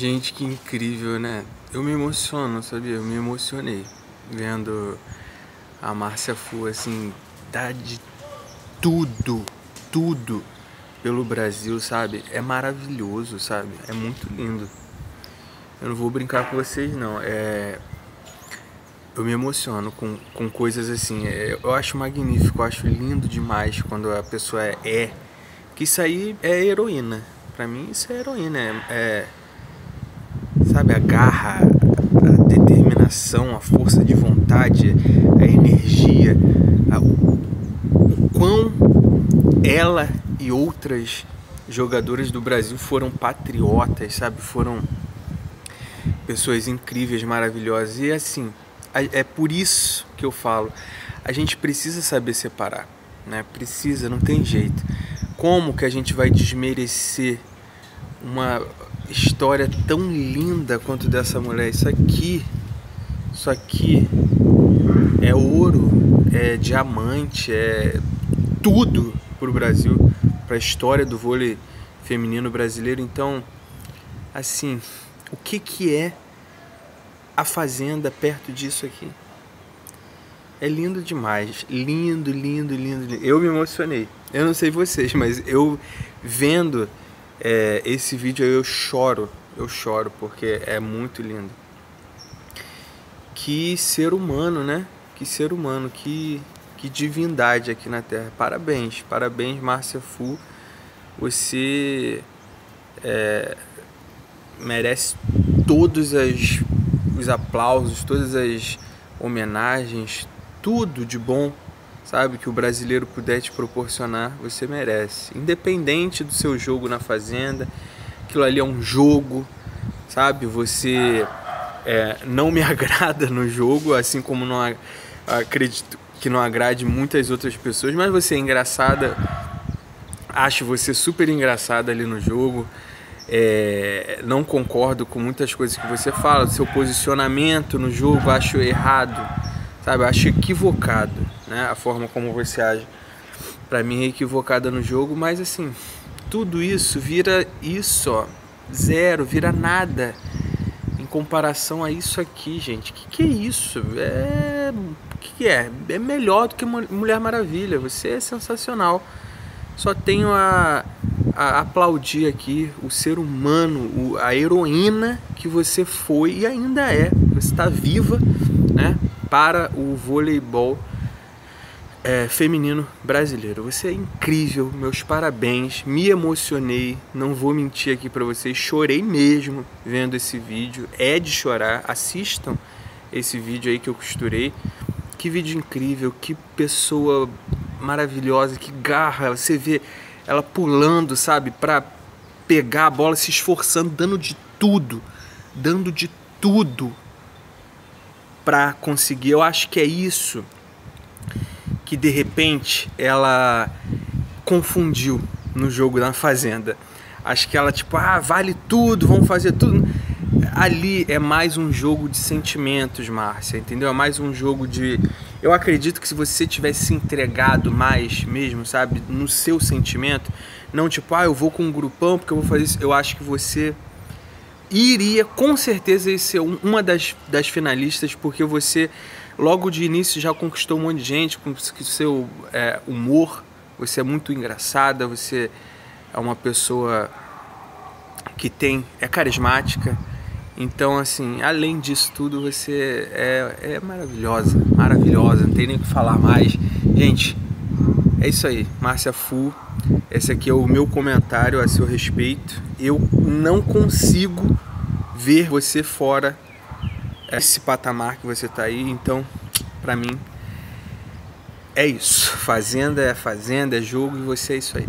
Gente, que incrível, né? Eu me emociono, sabia? Eu me emocionei vendo a Márcia Fu, assim, dar de tudo, tudo pelo Brasil, sabe? É maravilhoso, sabe? É muito lindo. Eu não vou brincar com vocês, não. É... Eu me emociono com, com coisas assim. É... Eu acho magnífico, eu acho lindo demais quando a pessoa é. é. Que isso aí é heroína. Pra mim, isso é heroína. é... é sabe, a garra, a determinação, a força de vontade, a energia, a, o, o quão ela e outras jogadoras do Brasil foram patriotas, sabe, foram pessoas incríveis, maravilhosas e assim é por isso que eu falo, a gente precisa saber separar, né? Precisa, não tem jeito. Como que a gente vai desmerecer uma história tão linda quanto dessa mulher. Isso aqui, isso aqui é ouro, é diamante, é tudo para o Brasil, para a história do vôlei feminino brasileiro. Então, assim, o que que é a fazenda perto disso aqui? É lindo demais, lindo, lindo, lindo, lindo. Eu me emocionei. Eu não sei vocês, mas eu vendo é, esse vídeo aí eu choro, eu choro porque é muito lindo. Que ser humano, né? Que ser humano, que, que divindade aqui na Terra. Parabéns, parabéns, Márcia Fu. Você é, merece todos as, os aplausos, todas as homenagens, tudo de bom sabe, que o brasileiro puder te proporcionar, você merece. Independente do seu jogo na fazenda, aquilo ali é um jogo, sabe? Você é, não me agrada no jogo, assim como não acredito que não agrade muitas outras pessoas, mas você é engraçada, acho você super engraçada ali no jogo. É, não concordo com muitas coisas que você fala, seu posicionamento no jogo acho errado, sabe? Acho equivocado né? A forma como você age. Para mim é equivocada no jogo, mas assim, tudo isso vira isso, ó, zero, vira nada em comparação a isso aqui, gente. Que que é isso? É que, que é? É melhor do que Mulher Maravilha. Você é sensacional. Só tenho a, a aplaudir aqui o ser humano, a heroína que você foi e ainda é. Você está viva, né? Para o voleibol é, feminino brasileiro. Você é incrível, meus parabéns, me emocionei, não vou mentir aqui para vocês, chorei mesmo vendo esse vídeo, é de chorar, assistam esse vídeo aí que eu costurei. Que vídeo incrível, que pessoa maravilhosa, que garra, você vê ela pulando, sabe, para pegar a bola, se esforçando, dando de tudo, dando de tudo para conseguir. Eu acho que é isso que de repente ela confundiu no jogo da Fazenda. Acho que ela, tipo, ah, vale tudo, vamos fazer tudo. Ali é mais um jogo de sentimentos, Márcia, entendeu? É mais um jogo de. Eu acredito que se você tivesse se entregado mais mesmo, sabe, no seu sentimento, não tipo, ah, eu vou com um grupão porque eu vou fazer isso. Eu acho que você iria com certeza ser uma das, das finalistas, porque você logo de início já conquistou um monte de gente com seu é, humor. Você é muito engraçada, você é uma pessoa que tem é carismática. Então, assim, além disso tudo, você é, é maravilhosa, maravilhosa, não tem nem o que falar mais. Gente, é isso aí, Márcia Fu. Esse aqui é o meu comentário a seu respeito. Eu não consigo ver você fora esse patamar que você está aí. Então, para mim, é isso. Fazenda é fazenda, é jogo e você é isso aí.